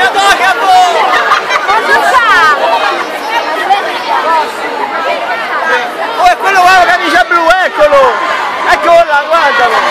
Oh, eh, è quello con la camicia blu, eccolo! Eccolo là, guardalo!